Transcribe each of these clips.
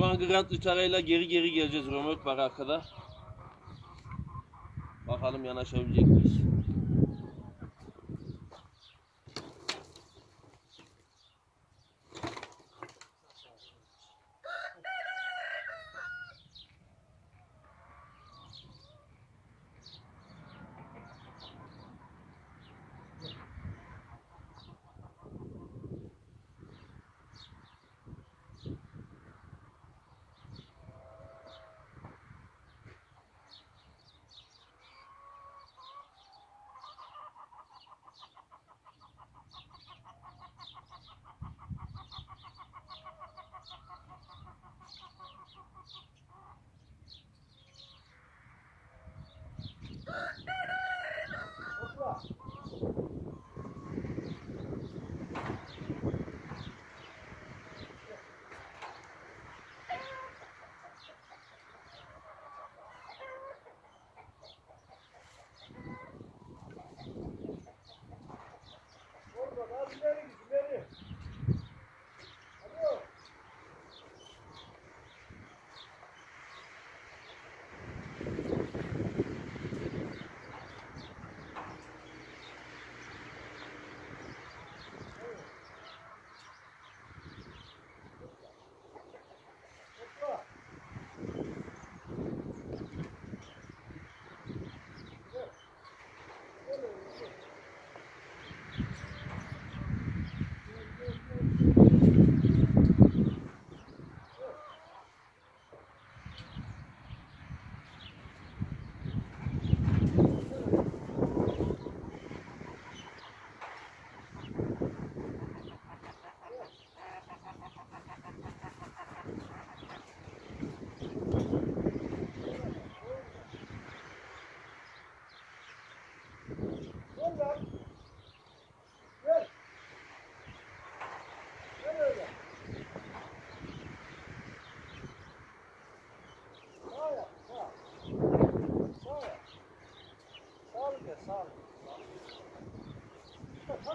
Şu an Grand Itara'yla geri geri geleceğiz. Römork var arkada. Bakalım yanaşabilecek miyiz?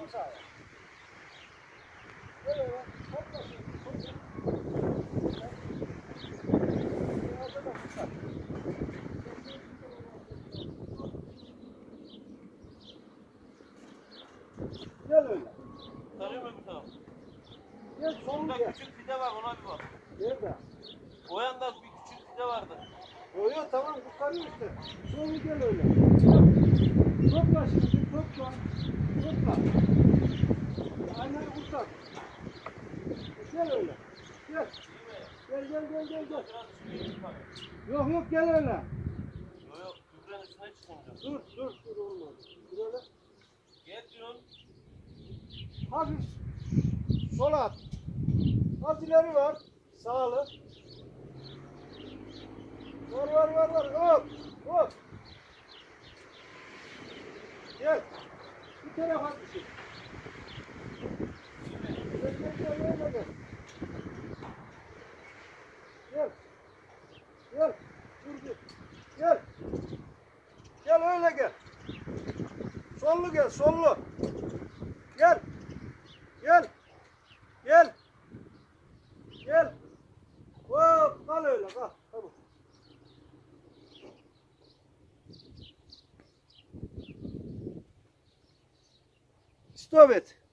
Tam sağa. Böyle ya. Toplasın. Gel öyle. Sarıyor mu bir taraf? Gel son gel. küçük fide var ona bir bak. Nerede? O yanda bir küçük fide vardı. Yo yo tamam kurtarıyor işte. Sonra gel öyle. Topla şimdi topla. Topla. Aynen kurtar. Gel öyle. Gel. Gel gel gel gel gel. Yok yok gel öyle. Yok yok gübrenin üstüne çıkınca. Dur dur dur olmaz. Dur öyle. Gel diyorsun. Hafif sola at. Az ileri var. Sağlı. Var var var var. Hop hop. Gel. Bir tarafa şey. Gel gel. Dur. Gel. Gel öyle gel. Sollu gel sollu. Gel. Gel. Gel. Gel. Hop kal öyle kal. Tamam. Stop et.